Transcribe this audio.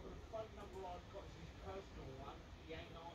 got a phone number I've got is his personal one. He ain't on.